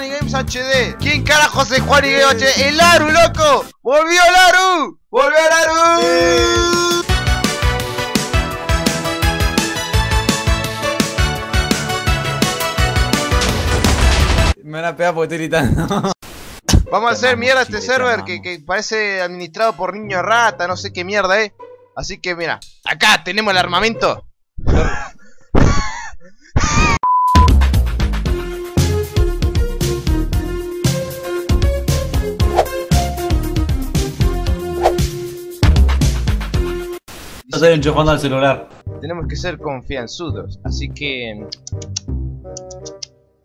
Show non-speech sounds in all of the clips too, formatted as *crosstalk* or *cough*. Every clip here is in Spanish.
Juan y Games HD. ¿Quién carajos es Juan y Games HD? ¡El Laru, loco! ¡Volvió Laru! ¡Volvió Laru! Me van a pegar porque estoy gritando. *laughs* Vamos a hacer mierda este server que, que parece administrado por niño rata, no sé qué mierda es. Así que mira, acá tenemos el armamento. *laughs* Enchufando al celular. Tenemos que ser confianzudos, así que...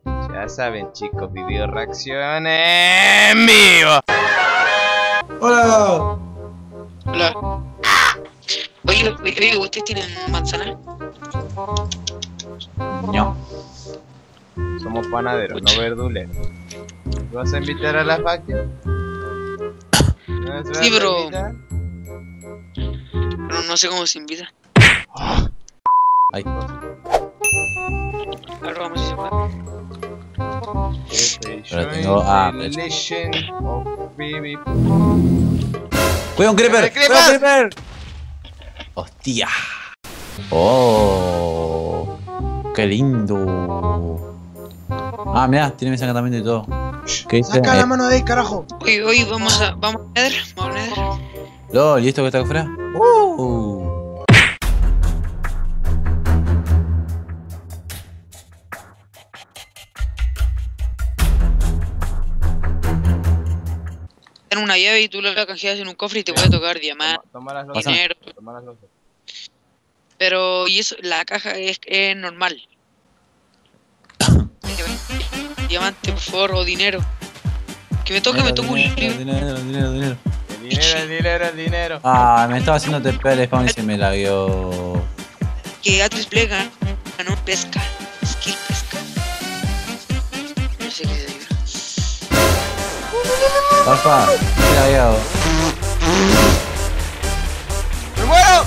Ya saben chicos, video reacciones en vivo. ¡Hola! Hola. Oye, oye, oye, ¿ustedes tienen manzana? No. Somos panaderos, no verduleros. ¿Tú vas a invitar a la faquia? ¿No vas a Sí, pero- Pero no sé cómo se invita. Ahí. A ver, vamos se puede. Pero tengo- ah, Baby. ¡Cuidado un creeper! ¡Cuidado un creeper! ¡Hostia! ¡Oh! ¡Qué lindo! Ah, mirá, tiene mi encantamiento y todo. ¿Qué dice? Saca la mano de ahí, carajo. Oye, oye, vamos a. Vamos a Nether. Vamos a Nether. LOL, ¿y esto que está acá afuera? ¡Uh! Ten una llave y tú la canjeas en un cofre y te puede tocar diamante, Toma, toma dinero. Toma las losas. Pero, y eso, la caja es, es normal. Diamante, por favor, o dinero. Que me toque, me toque un dinero, libro. dinero, dinero, dinero. El dinero, el *laughs* dinero, el dinero. Ah, me estaba haciendo TP el spawn y se me lagueó. Que Atlas Plega ganó pesca. Skill pesca. No sé qué es eso. Porfa, me lagueado. ¡Me muero!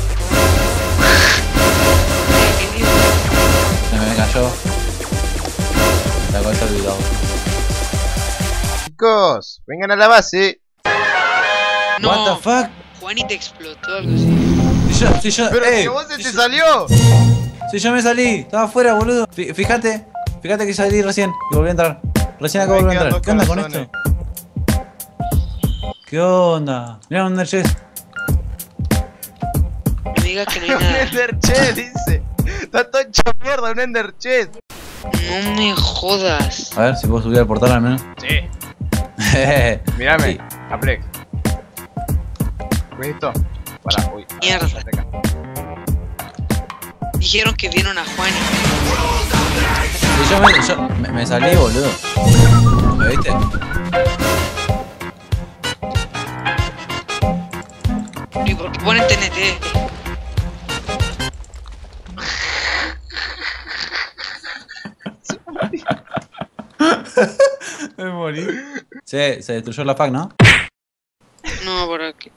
¿Qué digo? Se me cayó. La cosa olvidado. Chicos, vengan a la base. No, What the fuck? Juan y te explotó algo así. Si yo, si yo, Pero que vos se si te yo- salió. Si yo me salí, estaba afuera, boludo. Fí- Fíjate, fíjate que salí recién y volví a entrar. Recién acabo de volver a entrar. ¿Qué onda con esto? ¿Qué onda? Mira un. No me digas que no hay *laughs* un nada. Ender Chest, dice. Está todo hecho mierda, un Ender Chest. No me jodas. A ver si puedo subir al portal al menos. Sí. *laughs* Mírame, Sí. Aplex. ¿Ves esto? Para, uy. Mierda. Dijeron que vieron a Juan. Si yo me, yo me, me salí, boludo. ¿Me viste? ¿Y por qué ponen TNT? *laughs* Me morí. Sí, se destruyó la fac, ¿no? No, por qué.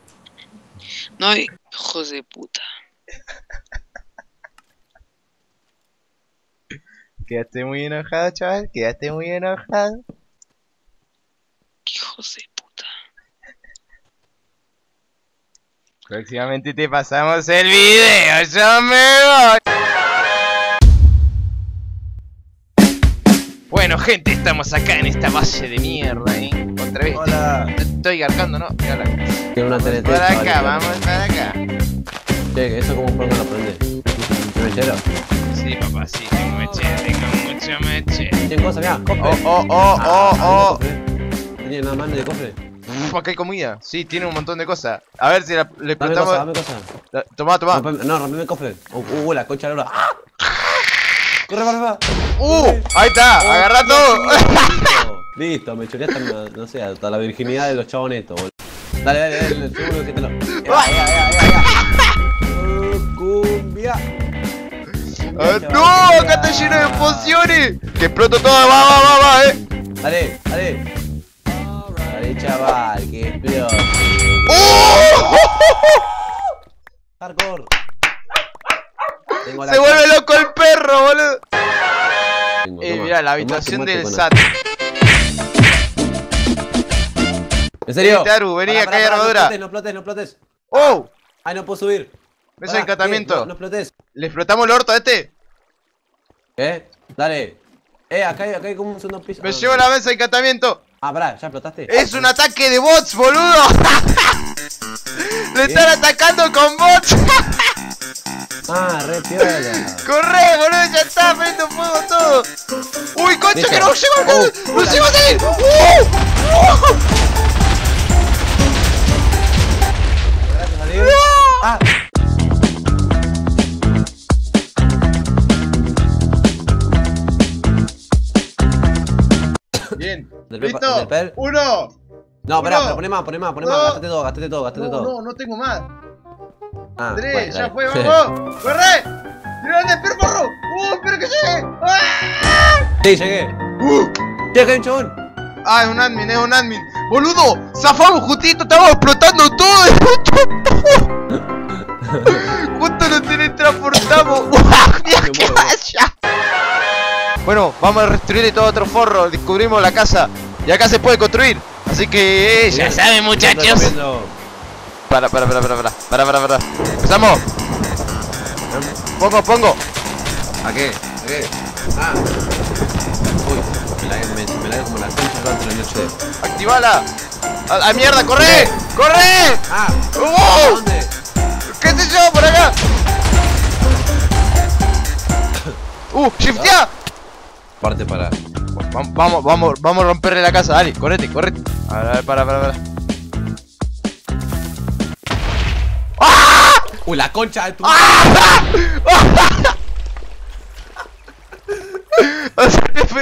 No hay. Hijos de puta. Quedaste muy enojado, chaval. Quedaste muy enojado. Hijos de puta. Próximamente te pasamos el video. Yo me voy. Bueno, gente, estamos acá en esta base de mierda, ¿eh? Otra vez. Hola. Estoy garcando, ¿no? Hola. Tiene una TNT. Para chaval, acá, que- vamos para acá. Che, ¿eso cómo fue que lo prende? ¿Qué mechero? Sí, papá, sí, tengo meche, tengo mucho meche. Tiene cosas, mirá, cofre. Oh, oh, oh, oh, oh. Tiene nada más de cofre. Uf, acá hay comida. Sí, tiene un montón de cosas. A ver si la- le Dame explotamos. cosas, dame cosas. La- Tomá, tomá. Rompeme- No, rompeme el cofre. Uh, uh, la concha de la hora. ¡Ah! Corre, va, va. ¡Uh! Ahí está, agarra todo. Listo, *laughs* Listo, me choré hasta, la- no sé, hasta la virginidad de los chabonetos, boludo. Dale, dale, dale, el segundo que te lo. Ya, ya, ya, ya, ya. Cumbia. Ah, ¡No! Acá está lleno de pociones. Que exploto todo. Va, va, va, va, eh. Dale, La habitación del SAT. ¿En serio? Vení, Taru, vení, Pará, acá hay armadura. No explotes, no explotes, no explotes. ¡Oh! Ay, no puedo subir. Mesa Pará, de encantamiento. No, no explotes. ¿Le explotamos el orto a este? ¿Qué? Dale. Eh, acá hay, acá hay como un segundo piso. Me Ah, llevo la mesa de encantamiento. Ah, pará, ¿ya explotaste? Es un ataque de bots, boludo. *laughs* Le están atacando con bots. Ah, re piola. *laughs* Corre, boludo, ya está, prendo fuego todo. Uy, concha, Listo. que no llego a Oh, no puta. llego a salir. ¡Uh! ¡Uh! ¿Lograste salir? Ah, Bien. Del ¿Listo? del Uno. no, Uno. pero poné más, poné más, poné más. Dos. Gastate todo, gastate todo, gastate No, todo. no, no tengo más. Ah, Tres, bueno, ya dale. fue, *laughs* vamos. ¡Corre! ¡Grande, espera, porro! ¡Uh, espera que llegue! ¡Ah! Sí, llegué. ¡Uh! Un chabón. Ah, es un admin, es un admin. ¡Boludo! ¡Zafamos justito! ¡Estamos explotando todo! *laughs* Justo lo teletransportamos. ¡Mira Me qué vaya! Bueno, vamos a destruir todo otro forro. Descubrimos la casa. Y acá se puede construir. Así que, eh, ya saben, muchachos. Para, para, para, para, para, para, para, para. Empezamos. Pongo, pongo. ¿A qué? ¿A qué? Ah. Uy, me la, me, me la como la concha durante la noche. Activala. A, a mierda, corre. Corre. Ah. ¡Uh! ¿Dónde? ¿Qué sé yo? Por acá. *coughs* Uh, shiftea. Parte para. Vamos, vamos, vamos, vamos a romperle la casa, dale, correte, correte. A ver, a ver, para, para, para. Uy, la concha de tu. O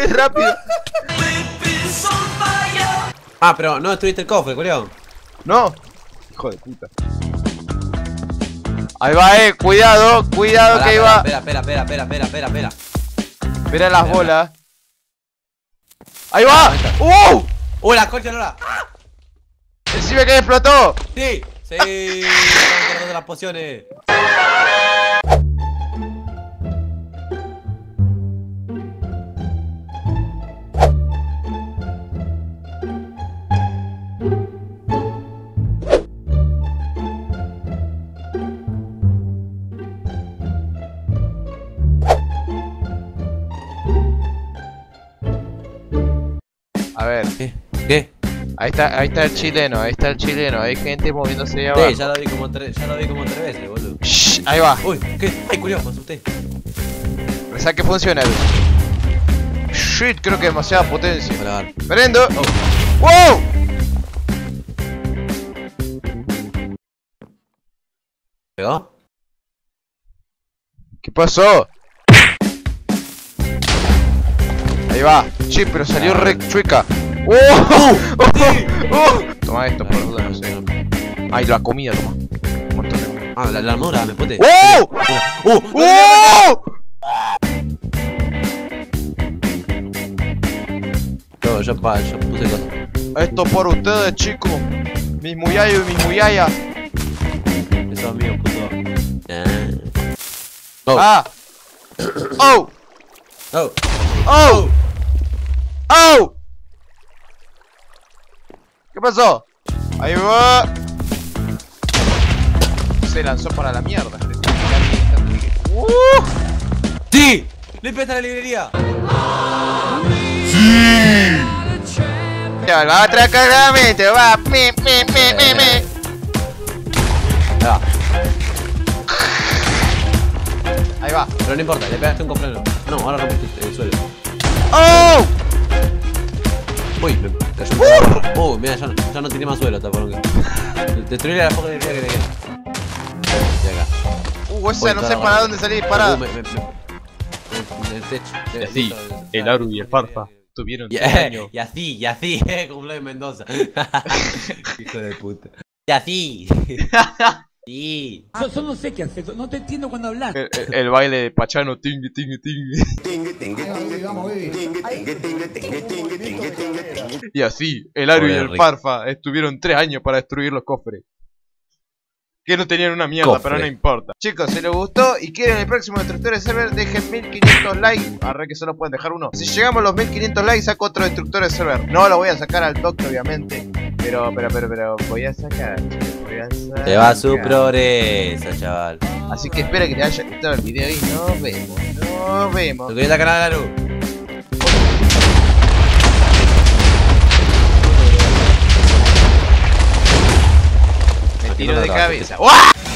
rápido. Ah, pero no destruiste el cofre, culiao. No. Hijo de puta. Ahí va, eh, cuidado, cuidado Pará, que ahí va. Espera, espera, espera, espera, espera, espera, espera. Mira las Espera. bolas. Ahí va. ¡Uh! Uy, la concha de Lola. Encima que explotó. Sí, sí. Estamos cargando las pociones. Ahí está, ahí está el chileno, ahí está el chileno, hay gente moviéndose ahí abajo. Sí, ya lo vi como tres, ya lo vi como tres veces, boludo. Shh, ahí va. Uy, ¿qué? Ay, culiao, me asusté. Pensá que funciona. Shit, creo que demasiada potencia. Prendo. Oh. ¡Wow! ¿Pegó? ¿Qué pasó? Ahí va. Sí, pero salió re chueca. ¡Oh! ¡Oh! ¡Oh! Toma esto, por duda, no sé. Ay, la comida, toma. Ah, la, la armadura, me puede. ¡Oh! ¡Uh! ¡Oh! Yo, yo, pa, yo puse cosas. Esto por ustedes, chicos. Mis muyayo y mis muyaya. Eso es mío, puto. Oh. ¡Ah! ¡Oh! Oh. ¡Oh! ¡Oh! ¿Qué pasó? Ahí va. Se lanzó para la mierda. ¡Uh! ¡Sí! ¡Le pesta la librería! Ya, va a atracar la mente, va. Me, me, me, me, me. Ahí va. Pero no importa, le pegaste un cofre. No, ahora rompiste el suelo. ¡Oh! Uy, me cayó. Uy, mira, ya, no- ya no tiene más suelo, esta poronga. Destruí la poca librería que te queda. De acá. Uh, esa no sé para dónde salir, pará. Uh, me- me- me- En el techo. Y así, el Aru y el Farfa tuvieron Y, tres años. y así, y así, eh, *laughs* como lo de Mendoza. *laughs* Hijo de puta. Y así. *laughs* Sí. Yo, yo no sé qué hacer, no te entiendo cuando hablas. El, el- el baile de Pachano, ting, ting, ting. Y así, el Aru y el. Farfa estuvieron tres años para destruir los cofres. que no tenían una mierda, Cofre. pero no importa. Chicos, si les gustó y quieren el próximo destructor de server, dejen 1500 likes. Arre que solo pueden dejar uno. Si llegamos a los 1500 likes, saco otro destructor de server. No lo voy a sacar al toque, obviamente. Pero, pero, pero, pero, voy a sacar. Voy a sacar. Te va su progreso, chaval. Así que espero que les haya gustado el video y nos vemos. Nos vemos. Suscríbete al canal, Laru. Me tiro de cabeza. ¡Uah!